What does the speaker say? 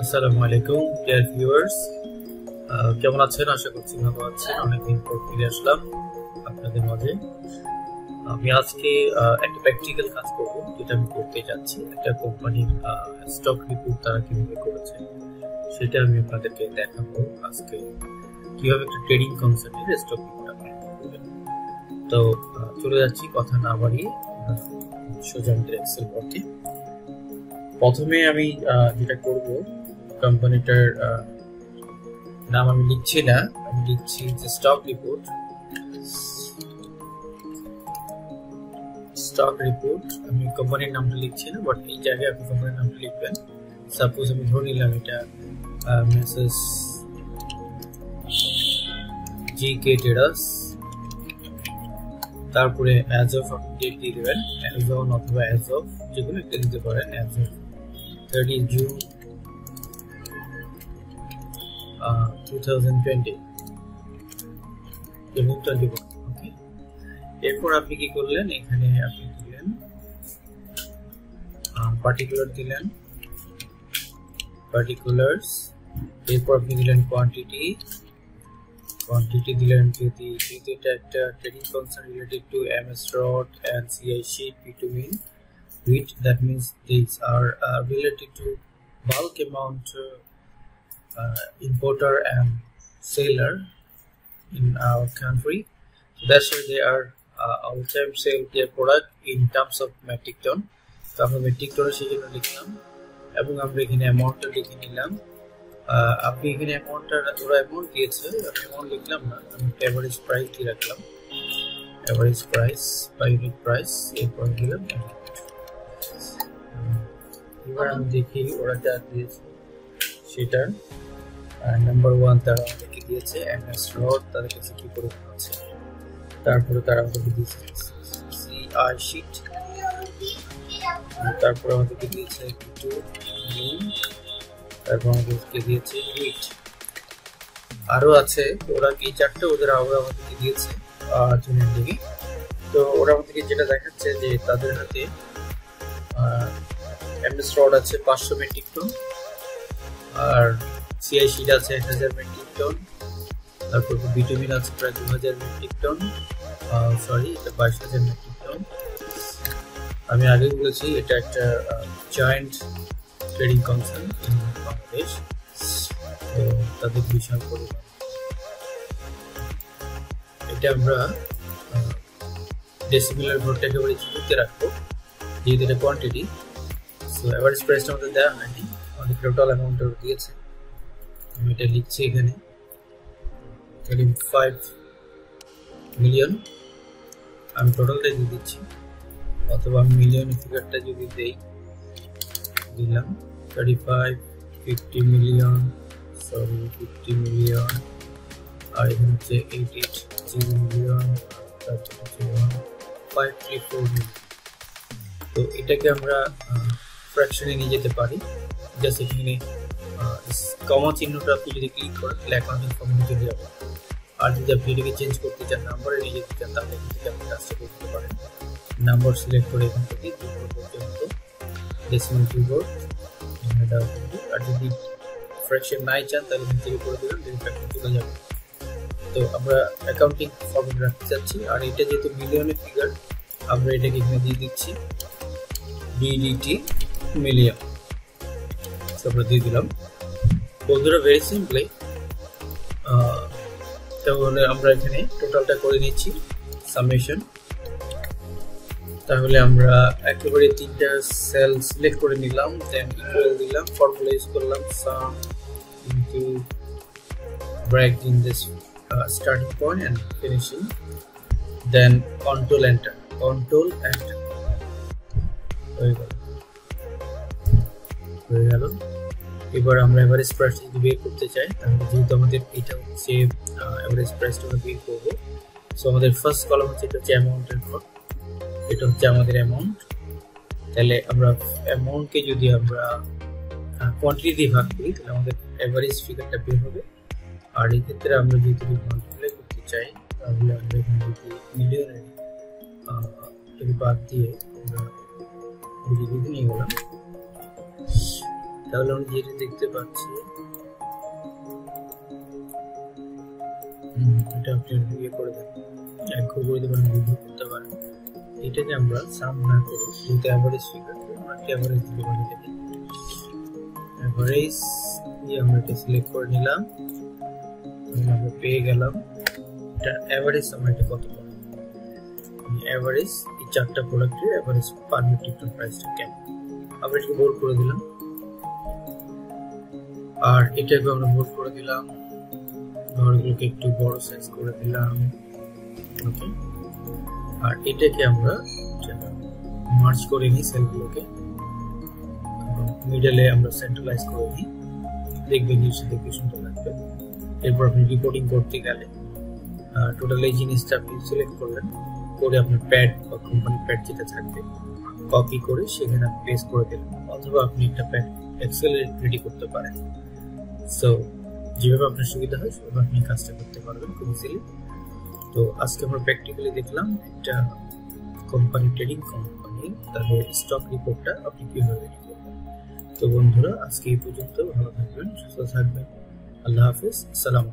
আসসালামু আলাইকুম dear viewers. কেমন আছেন? আশা করছি ভালো আছেন। অনেকদিন পর ফিরে আসলাম আপনাদের মাঝে। আমি আজকে একটা প্র্যাকটিক্যাল কাজ করব, যেটা আমি করতে যাচ্ছি। একটা কোম্পানির স্টক রিপোর্ট তারা কীভাবে করেছে, সেটা আমি আপনাদেরকে দেখাবো আজকে। কীভাবে একটা ট্রেডিং কনসার্নের স্টক তো চলে যাচ্ছি কথা না বাড়িয়ে সোজা এক্সেল পথে প্রথমে আমি যেটা করব কোম্পানিটার নাম আমি লিখছি না, আমি লিখছি যে স্টক রিপোর্ট স্টক রিপোর্ট আমি কোম্পানির নামটা লিখছি না বাট এই জায়গায় আপনি কোম্পানির নামটা লিখবেন। সাপোজ আমি ধরে নিলাম এটা মেসেজ জি কে ট্রেডার্স তারপরে অ্যাজ অফ আপনি ডেট দিয়ে দেবেন অ্যাজ অন অথবা অ্যাজ অফ যেগুলো একটা দিতে পারেন as of thirty June two thousand twenty এবং এরপর আপনি কি করলেন? এখানে আপনি দিলেন পার্টিকুলার দিলেন পার্টিকুলার্স এরপর আপনি দিলেন quantity কোয়ান্টিটি দিলেন যদি যেহেতু এটা একটা trading concern related to MS rod and CI sheet P to mean wheat that means these are uh, related to bulk amount uh, uh, importer and seller in our country so that's why they are uh, all time sell their product in terms of metric ton তো আমরা metric টনে সেই জন্য লিখলাম এবং আমরা এখানে অ্যামাউন্টটা লিখে নিলাম আপনি এখানে অ্যামাউন্টটা ওরা অ্যামাউন্ট দিয়েছে আমি অ্যামাউন্ট লিখলাম না, আমি অ্যাভারেজ প্রাইস দিয়ে রাখলাম। অ্যাভারেজ প্রাইস বা ইউনিট প্রাইস এরপর দিলাম এবার আমি দেখি ওরা যা দিয়েছে, সেটা নাম্বার ওয়ান তারা আমাদেরকে দিয়েছে এমএস রড তাদের কাছে কী করে আছে, তারপরে তারা আমাদেরকে দিয়েছে সিআই শিট তারপরে আমাদেরকে দিয়েছে কিছু তারপর আমাদেরকে দিয়েছে উইট আরও আছে, ওরা কি চারটে? ওদের আবহাওয়া আমাদেরকে দিয়েছে জুনিয়র দিকে তো ওরা আমাদেরকে যেটা দেখাচ্ছে যে তাদের হাতে এমএস রড আছে পাঁচশো মেট্রিক টন, আর সিআই শিট আছে এক হাজার মেট্রিক টন, তারপর ভিটামিন আছে প্রায় দু হাজার মেট্রিক টন সরি এটা বাইশ হাজার মেট্রিক টন। আমি আগে বলেছি, এটা একটা জয়েন্ট ট্রেডিং কনসার্ন তো তাদের বিশাল পরিমাণ এটা আমরা ডেসিমিলার ভোটটা একেবারে জিরোতে রাখব, যেহেতু এটা কোয়ান্টিটি সো অ্যাভারেজ প্রাইসটা আমাদের দেওয়া হয়নি, আমাদের টোটাল অ্যামাউন্টটা দিয়েছে। আমি এটা লিখছি এখানে থার্টি ফাইভ মিলিয়ন আমি টোটালটা দিয়ে দিচ্ছি, অথবা আমি মিলিয়ন ফিগারটা যদি দেই, দিলাম thirty five fifty million sorry fifty million আর এখানে হচ্ছে এইট এইট জিরো মিলিয়ন তারপর হচ্ছে one five three four million তো এটাকে আমরা ফ্র্যাকশনে নিয়ে যেতে পারি জাস্ট এখানে কমা চিহ্নটা আপনি যদি ক্লিক করেন তাহলে অ্যাকাউন্টিং ফর্মে চলে যাবে আর যদি আপনি এটাকে চেঞ্জ করতে চান নাম্বারে নিয়ে যেতে চান তাহলে এখান থেকে আপনি কাজটা করতে পারেন নাম্বার সিলেক্ট করে এখান থেকে দুটো পর্যন্ত ডেসিমাল কিবোর্ড আর যদি ফ্র্যাকশন নাই চান, তাহলে এখান করে দেবেন দেন চলে যাবে। তো আমরা অ্যাকাউন্টিং ফর্মেট রাখতে চাচ্ছি, আর এটা যেহেতু মিলিয়নের ফিগার আমরা এটাকে এখানে দিয়ে দিচ্ছি ডিডিটি মিলিয়ন আমরা দিয়ে দিলাম। বন্ধুরা ভেরি সিম্পলি তাহলে আমরা এখানে টোটালটা করে নিচ্ছি সামেশন তাহলে আমরা একেবারে তিনটা সেল সিলেক্ট করে নিলাম দেন ইকুয়াল দিলাম ফর্মুলা ইউজ করলাম sum into break in this starting point and finishing then control enter control enter হয়ে গেল। হয়ে গেল। এবার আমরা এভারেজ প্রাইস যদি বের করতে চাই। তাহলে যেহেতু আমাদের এটা হচ্ছে এভারেজ প্রাইসটা আমরা বের করব সো আমাদের ফার্স্ট কলম হচ্ছে এটা হচ্ছে অ্যামাউন্টের পর এটা হচ্ছে আমাদের অ্যামাউন্ট তাহলে আমরা অ্যামাউন্টকে যদি আমরা কোয়ান্টিটি দিয়ে ভাগ করি, তাহলে আমাদের অ্যাভারেজ ফিগারটা বের হবে। আর এই ক্ষেত্রে আমরা যেহেতু মাল্টিপ্লাই করতে চাই, তাহলে আমরা এখানে যদি মিলিয়নের এটি বাদ দিয়ে আমরা বিডিবিতে নিয়ে গেলাম, তাহলে আমরা যেটি দেখতে পাচ্ছি এটা আপনি ইয়ে করে দেন। একঘর করে দেবেন ভিডিও করতে পারেন। এটাকে আমরা সাম না করে যেহেতু অ্যাভারেজ ফিগার আমরা অ্যাভারেজ দিতে পারি এটাকে। অ্যাভারেজ দিয়ে আমরা এটা সিলেক্ট করে নিলাম। আমরা পেয়ে গেলাম। এটা অ্যাভারেজ আমরা এটা কত পাবো? অ্যাভারেজ এই চারটা প্রোডাক্টের অ্যাভারেজ পার মেট্রিক টন প্রাইসটা কেমন আমরা এটাকে বোল্ড করে দিলাম। আর এটাকে আমরা বোল্ড করে দিলাম। ঘরগুলোকে একটু বড় সাইজ করে দিলাম। ওকে আর এটাকে আমরা মার্চ করে নিই সেলগুলোকে মিডলে আমরা সেন্ট্রালাইজ করে নিই। দেখবেন জিনিসটা দেখতে সুন্দর লাগবে। এরপর আপনি রিপোর্টিং করতে গেলে টোটাল এই জিনিসটা আপনি সিলেক্ট করলেন। করে আপনার প্যাড বা কোম্পানি প্যাড যেটা থাকবে কপি করে সেখানে পেস্ট করে দিলেন। অথবা আপনি একটা প্যাড এক্সেল রেডি করতে পারেন। সো যেভাবে আপনার সুবিধা হয়, সেভাবে আপনি কাজটা করতে পারবেন খুব ইজিলি তো আজকে আমরা প্র্যাকটিক্যালি দেখলাম একটা কোম্পানি ট্রেডিং কোম্পানি তাদের স্টক রিপোর্টটা আপনি কীভাবে তো বন্ধুরা, আজকে এই পর্যন্ত ভালো থাকবেন, সুস্থ থাকবেন। আল্লাহ হাফিজ, সালাম